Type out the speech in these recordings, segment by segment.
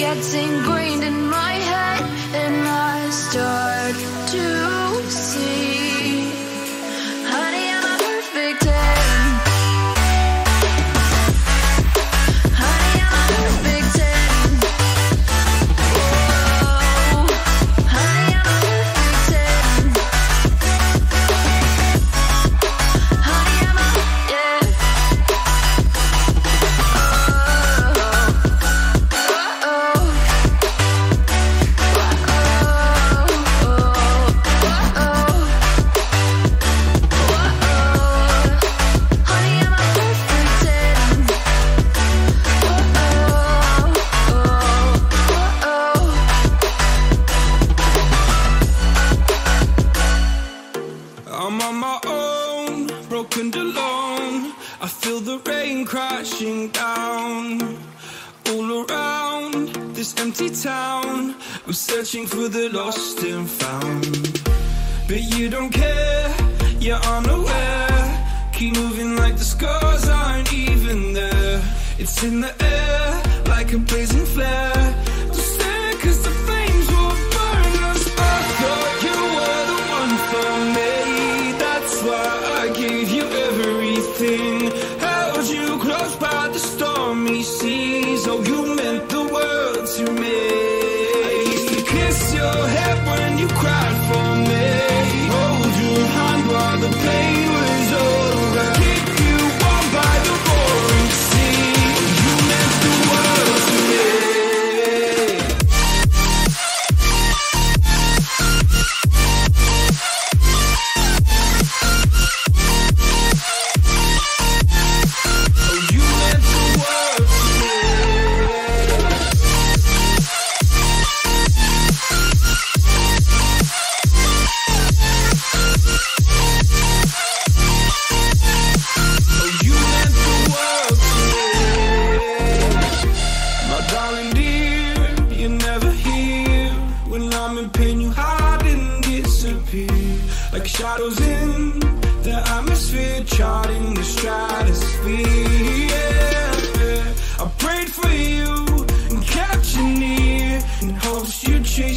getting great. feel the rain crashing down all around this empty town. I'm searching for the lost and found. But you don't care, you're unaware. Keep moving like the scars aren't even there. It's in the air, like a blazing. laugh when you cry.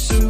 soon.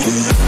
Superhero.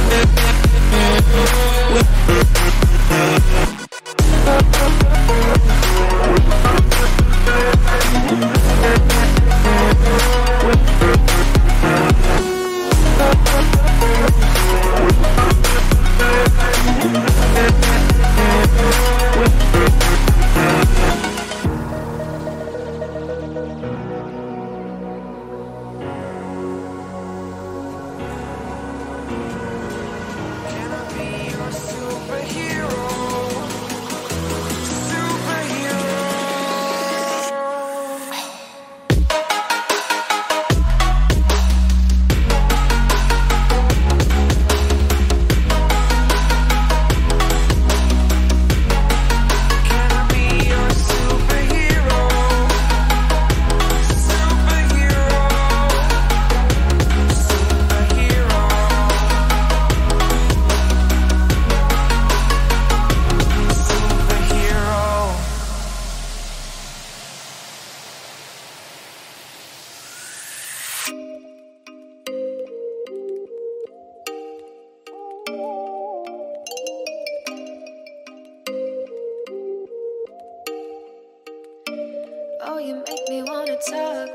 Oh, you make me wanna talk